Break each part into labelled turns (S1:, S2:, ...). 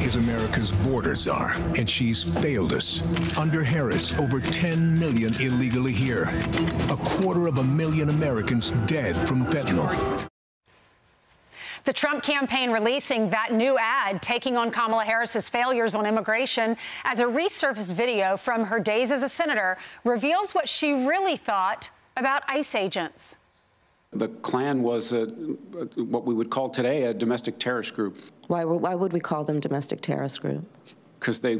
S1: Is America's border czar, and she's failed us. Under Harris, over 10 million illegally here. A quarter of a million Americans dead from fentanyl.
S2: The Trump campaign releasing that new ad taking on Kamala Harris's failures on immigration as a resurfaced video from her days as a senator reveals what she really thought about ICE agents.
S3: The Klan was a, what we would call today a domestic terrorist group.
S4: Why, why would we call them domestic terrorist group?
S3: Because they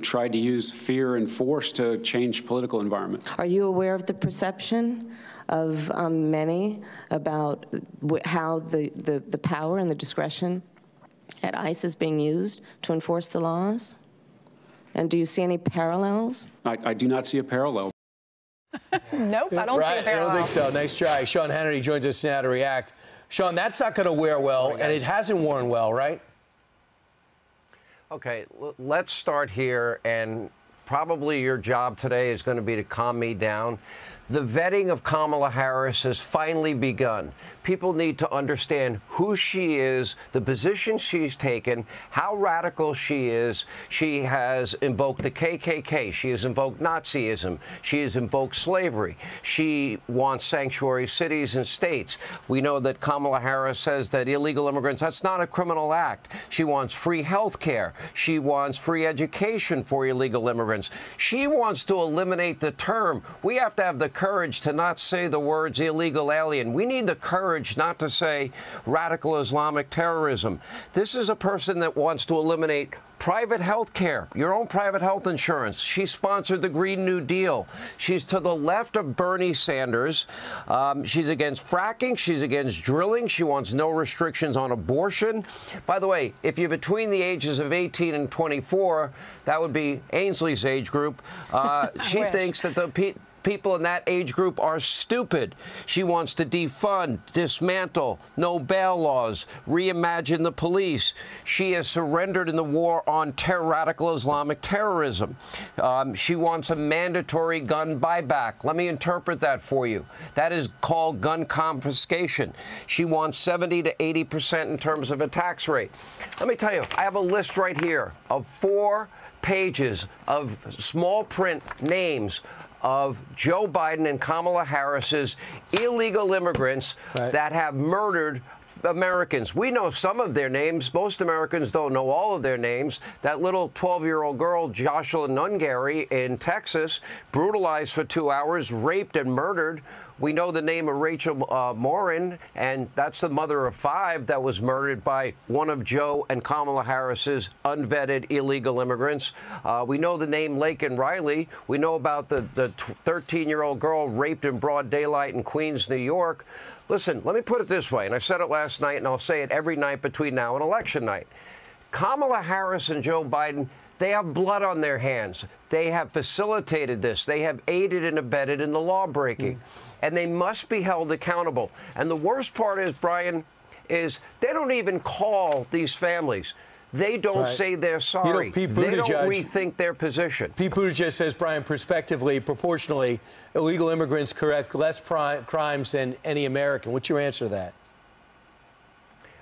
S3: tried to use fear and force to change political environment.
S4: Are you aware of the perception of um, many about how the, the, the power and the discretion at ICE is being used to enforce the laws? And do you see any parallels?
S3: I, I do not see a parallel.
S2: nope, I don't
S5: right,
S2: see a parallel.
S5: I don't think so. Nice try. Sean Hannity joins us now to react. Sean, that's not going to wear well, and it hasn't worn well, right?
S6: Okay, let's start here, and probably your job today is going to be to calm me down. The vetting of Kamala Harris has finally begun. People need to understand who she is, the position she's taken, how radical she is. She has invoked the KKK. She has invoked Nazism. She has invoked slavery. She wants sanctuary cities and states. We know that Kamala Harris says that illegal immigrants, that's not a criminal act. She wants free health care. She wants free education for illegal immigrants. She wants to eliminate the term. We have to have the courage to not say the words illegal alien. We need the courage not to say radical Islamic terrorism. This is a person that wants to eliminate private health care, your own private health insurance. She sponsored the Green New Deal. She's to the left of Bernie Sanders. Um, she's against fracking. She's against drilling. She wants no restrictions on abortion. By the way, if you're between the ages of 18 and 24, that would be Ainsley's age group. Uh, she thinks that the people in that age group are stupid. She wants to defund, dismantle, no bail laws, reimagine the police. She has surrendered in the war on terror, radical Islamic terrorism. Um, she wants a mandatory gun buyback. Let me interpret that for you. That is called gun confiscation. She wants 70 to 80 percent in terms of a tax rate. Let me tell you, I have a list right here of four pages of small print names of Joe Biden and Kamala Harris's illegal immigrants right. that have murdered Americans. We know some of their names. Most Americans don't know all of their names. That little 12 year old girl, Jocelyn Nungaray in Texas, brutalized for two hours, raped and murdered. We know the name of Rachel uh, Morin, and that's the mother of five that was murdered by one of Joe and Kamala Harris's unvetted illegal immigrants. Uh, we know the name Laken Riley. We know about the, the 13 year old girl raped in broad daylight in Queens, New York. Listen, let me put it this way, and I said it last night, and I'll say it every night between now and election night. Kamala Harris and Joe Biden, they have blood on their hands. They have facilitated this. They have aided and abetted in the law breaking. Mm. And they must be held accountable. And the worst part is, Brian, is they don't even call these families. They don't right. say they're sorry. You know, they don't rethink their position.
S5: Pete Buttigieg says, Brian, prospectively, proportionally, illegal immigrants correct less crimes than any American. What's your answer to that?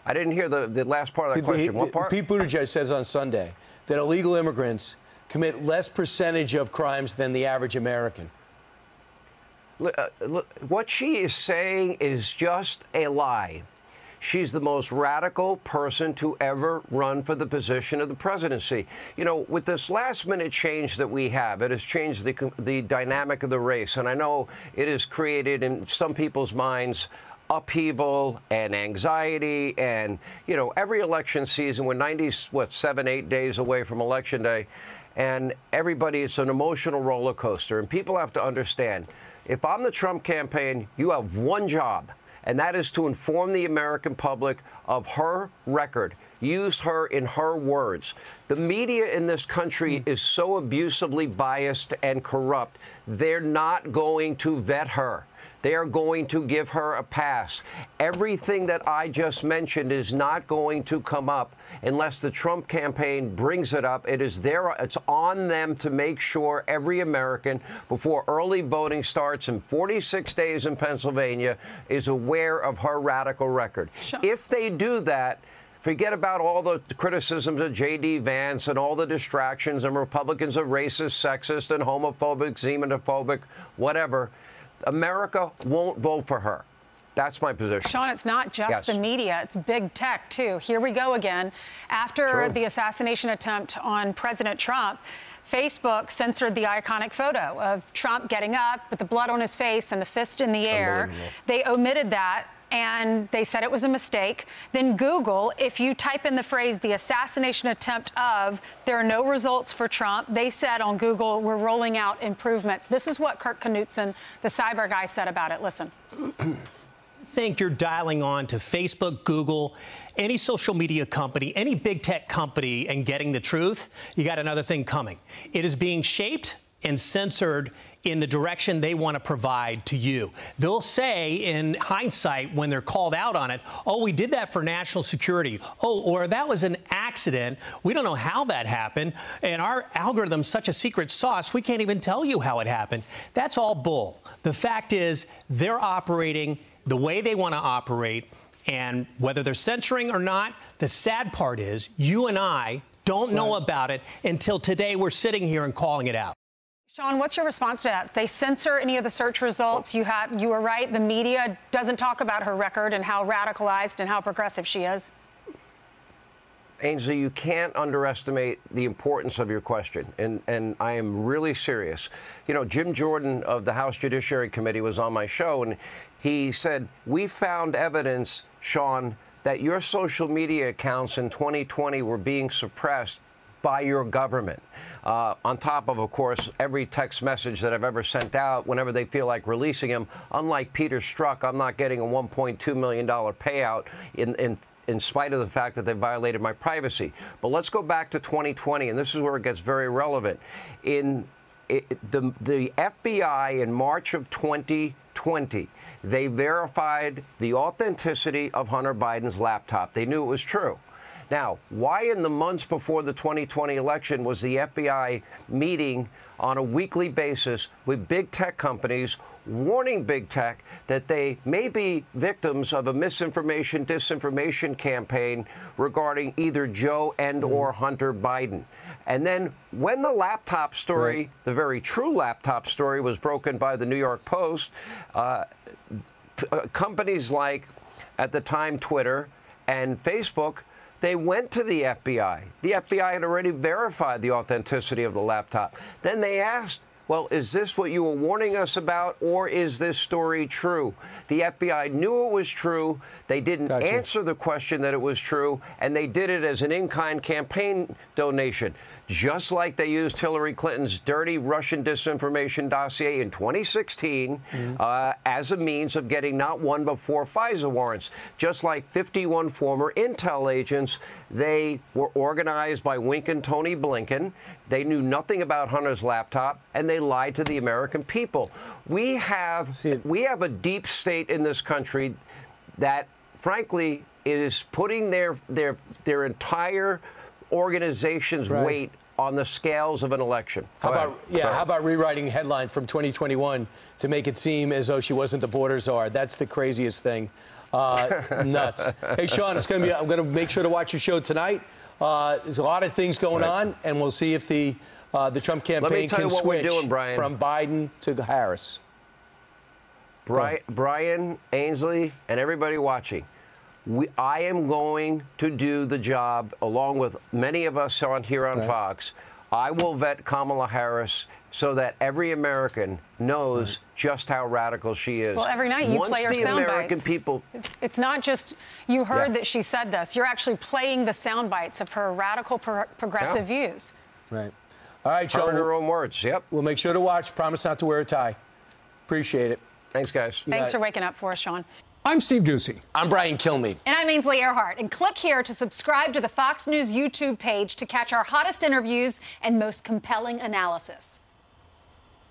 S6: I didn't hear the, the last part of that question. what part?
S5: Pete Buttigieg says on Sunday that illegal immigrants commit less percentage of crimes than the average American.
S6: Uh, what she is saying is just a lie. She's the most radical person to ever run for the position of the presidency. You know, with this last minute change that we have, it has changed the, the dynamic of the race. And I know it has created in some people's minds upheaval and anxiety and you know every election season we're 90 what seven eight days away from election day and everybody it's an emotional roller coaster and people have to understand if i'm the trump campaign you have one job and that is to inform the American public of her record. Use her in her words. The media in this country mm. is so abusively biased and corrupt, they're not going to vet her. They are going to give her a pass. Everything that I just mentioned is not going to come up unless the Trump campaign brings it up. It is there. It's on them to make sure every American, before early voting starts in 46 days in Pennsylvania, is aware of her radical record. Sure. If they do that, Forget about all the criticisms of J.D. Vance and all the distractions and Republicans are racist, sexist, and homophobic, xenophobic, whatever. America won't vote for her. That's my position.
S2: Sean, it's not just
S6: Yes.
S2: the media, it's big tech, too. Here we go again. After
S6: Sure.
S2: the assassination attempt on President Trump, Facebook censored the iconic photo of Trump getting up with the blood on his face and the fist in the air. They omitted that. And they said it was a mistake. Then Google, if you type in the phrase the assassination attempt of, there are no results for Trump. They said on Google, we're rolling out improvements. This is what Kurt Knutsson, the cyber guy, said about it. Listen.
S7: think you're dialing on to Facebook, Google, any social media company, any big tech company, and getting the truth, you got another thing coming. It is being shaped and censored in the direction they want to provide to you. They'll say in hindsight when they're called out on it, oh, we did that for national security. Oh, or that was an accident. We don't know how that happened. And our algorithm's such a secret sauce, we can't even tell you how it happened. That's all bull. The fact is, they're operating the way they want to operate. And whether they're censoring or not, the sad part is you and I don't know about it until today we're sitting here and calling it out.
S2: Sean, what's your response to that? They censor any of the search results. You have you were right. The media doesn't talk about her record and how radicalized and how progressive she is.
S6: Ainsley, you can't underestimate the importance of your question, and, and I am really serious. You know, Jim Jordan of the House Judiciary Committee was on my show, and he said, We found evidence, Sean, that your social media accounts in 2020 were being suppressed by your government. Uh, on top of, of course, every text message that I've ever sent out whenever they feel like releasing them. Unlike Peter Strzok, I'm not getting a $1.2 million payout in, in in spite of the fact that they violated my privacy. But let's go back to 2020, and this is where it gets very relevant. In it, the, the FBI in March of 2020, they verified the authenticity of Hunter Biden's laptop. They knew it was true. Now, why in the months before the 2020 election was the FBI meeting on a weekly basis with big tech companies, warning big tech that they may be victims of a misinformation, disinformation campaign regarding either Joe and or Hunter Biden? And then when the laptop story, the very true laptop story, was broken by the New York Post, uh, uh, companies like, at the time, Twitter and Facebook they went to the FBI. The FBI had already verified the authenticity of the laptop. Then they asked, well, is this what you were warning us about, or is this story true? The FBI knew it was true. They didn't
S5: Gotcha.
S6: answer the question that it was true, and they did it as an in kind campaign donation, just like they used Hillary Clinton's dirty Russian disinformation dossier in 2016 uh, as a means of getting not one but four FISA warrants. Just like 51 former intel agents, they were organized by Wink and Tony Blinken. They knew nothing about Hunter's laptop, and they lied to the American people. We have we have a deep state in this country that, frankly, is putting their their their entire organization's
S5: Right.
S6: weight on the scales of an election.
S5: How about yeah?
S6: Sorry.
S5: How about rewriting headline from 2021 to make it seem as though she wasn't the border czar? That's the craziest thing. Uh, nuts. Hey, Sean, it's going to be. I'm going to make sure to watch your show tonight. Uh, there's a lot of things going
S6: Right.
S5: on, and we'll see if the uh, the Trump campaign can
S6: you we're
S5: switch
S6: doing, Brian.
S5: from Biden to Harris.
S6: Bri- Brian Ainsley and everybody watching, we, I am going to do the job along with many of us on here on Fox. I will vet Kamala Harris so that every American knows just how radical she is.
S2: Well, every night you
S6: Once
S2: play her
S6: the
S2: sound
S6: American
S2: bites.
S6: people
S2: It's, it's not just you heard
S6: Yeah.
S2: that she said this. You're actually playing the sound bites of her radical pro- progressive
S6: Yeah.
S2: views.
S5: Right. All right,
S6: heard
S5: Sean.
S6: her own words. Yep.
S5: we'll make sure to watch. Promise not to wear a tie. Appreciate it.
S6: Thanks, guys.
S2: Thanks
S5: got
S2: for waking up for us, Sean.
S1: I'm Steve Doocy.
S5: I'm Brian Kilmeade.
S2: And I'm Ainsley Earhardt. And click here to subscribe to the Fox News YouTube page to catch our hottest interviews and most compelling analysis.